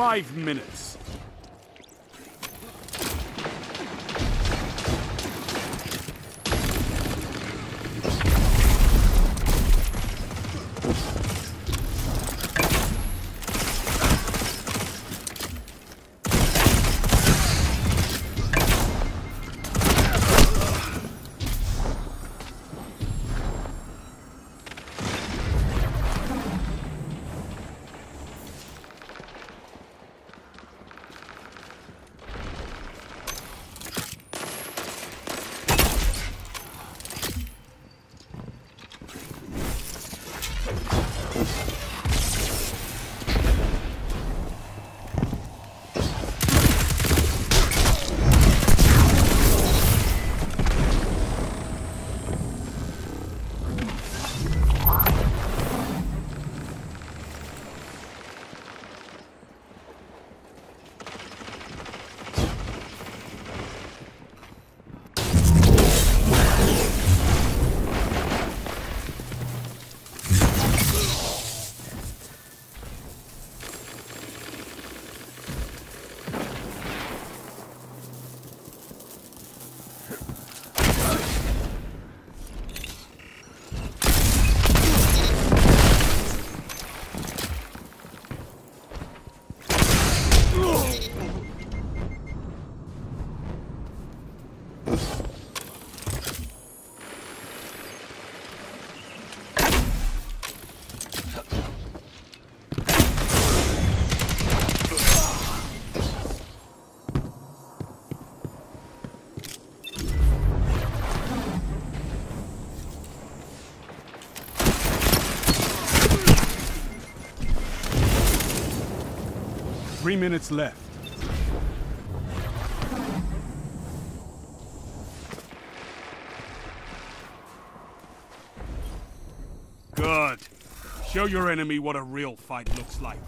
five minutes. Three minutes left. Good. Show your enemy what a real fight looks like.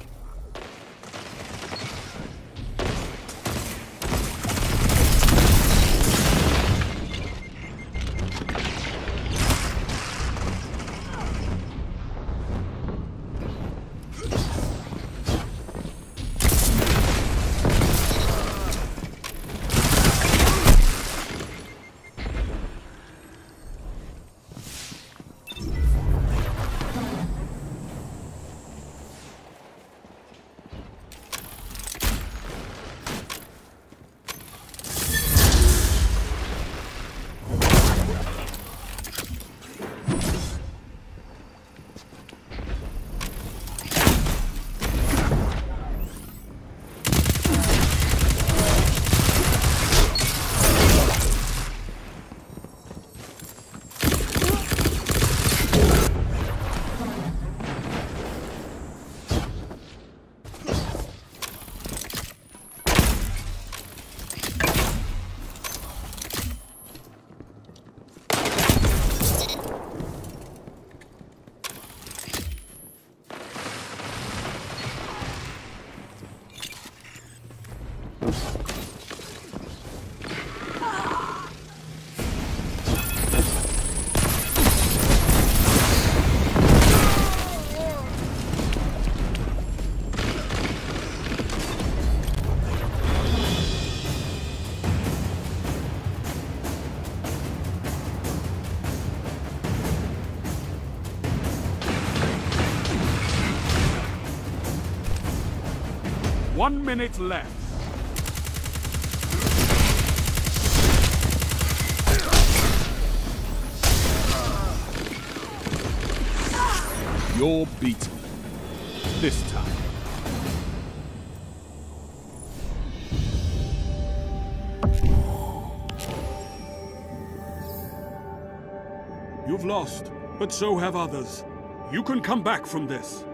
One minute left. You're beaten. This time. You've lost, but so have others. You can come back from this.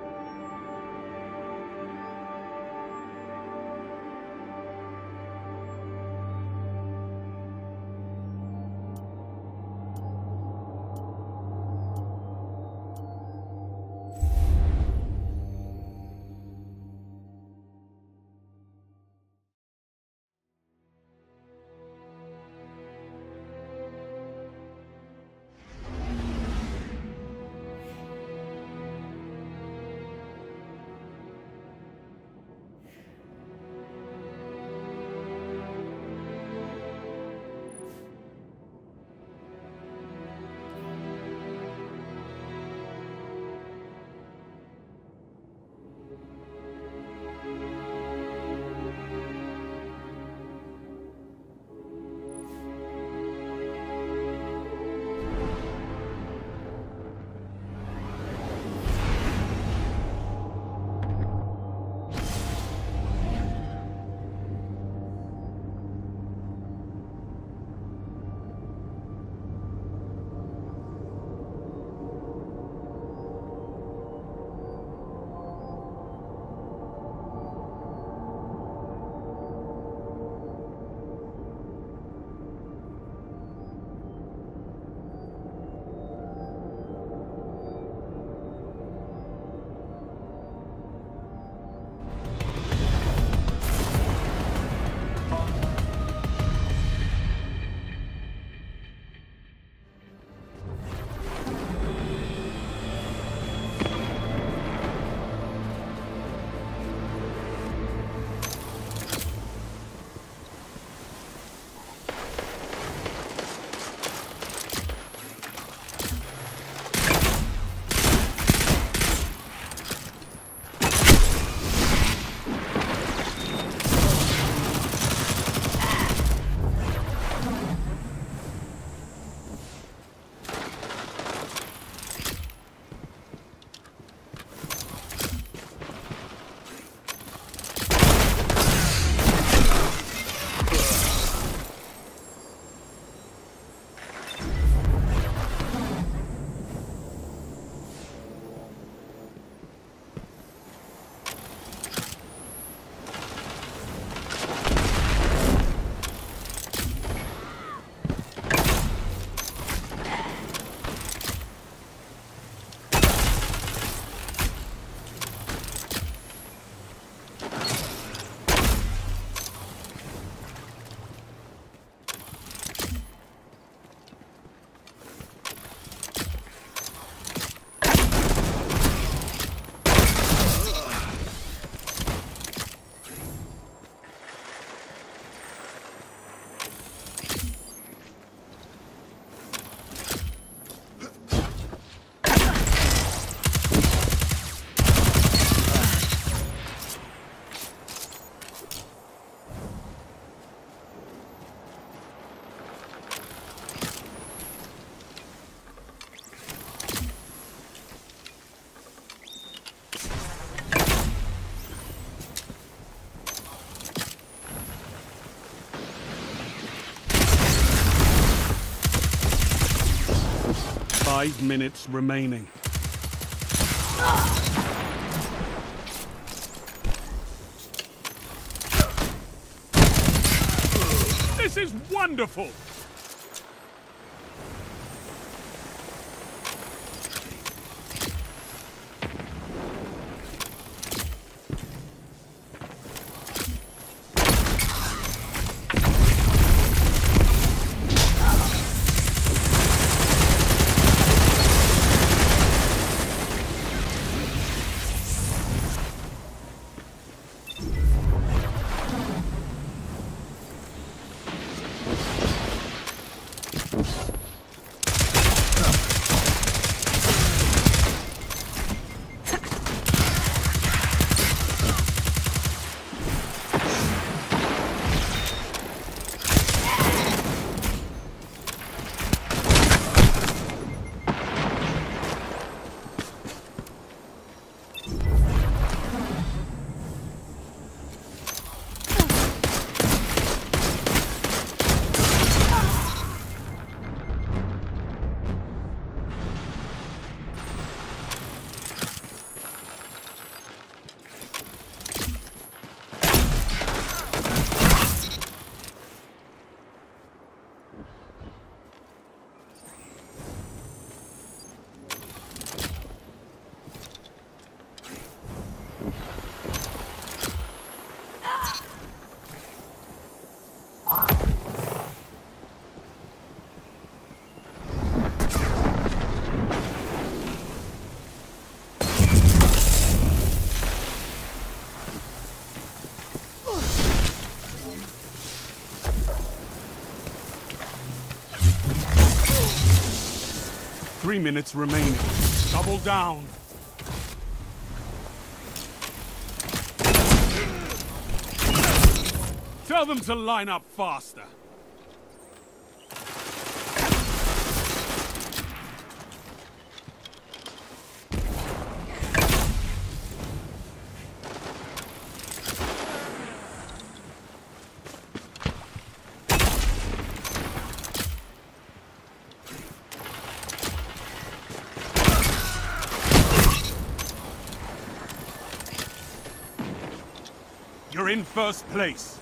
Five minutes remaining. This is wonderful! Three minutes remaining. Double down. Tell them to line up faster. You're in first place.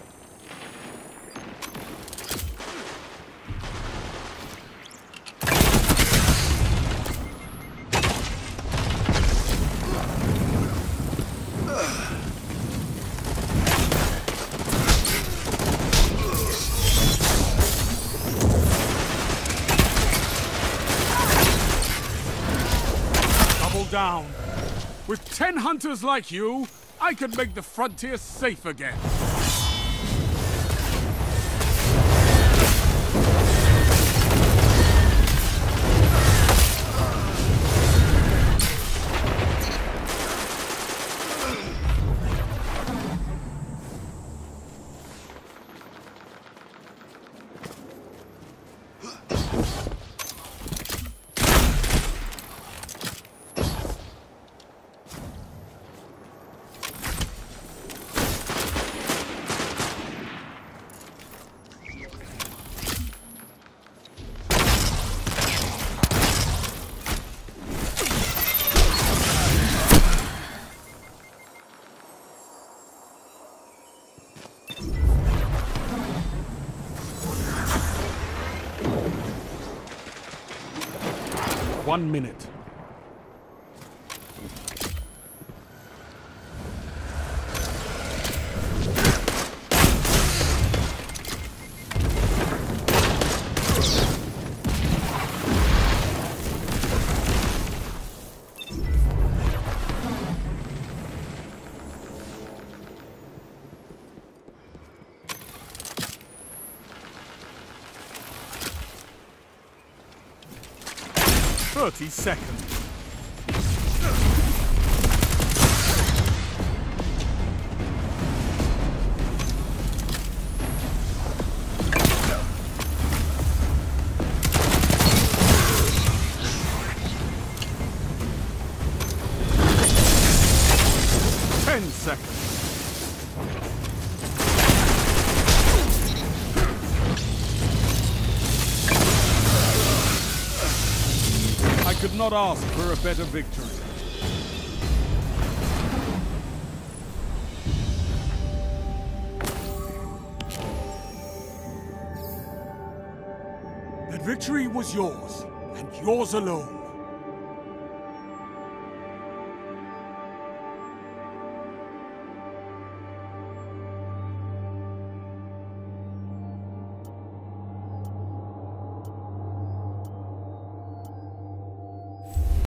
Down. With ten hunters like you, I could make the frontier safe again. One minute. Thirty seconds. Not asked for a better victory. That victory was yours, and yours alone.